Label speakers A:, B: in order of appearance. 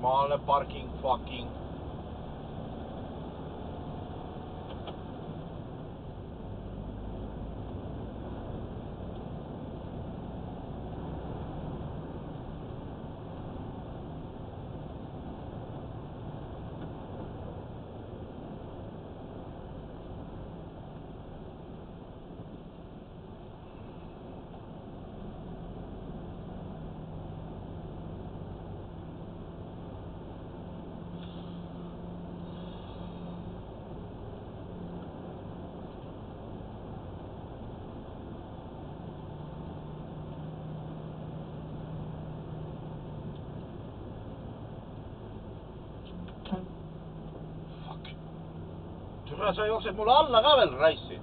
A: normaalne parking fucking. Sa jooksed mulle alla ka veel raissi.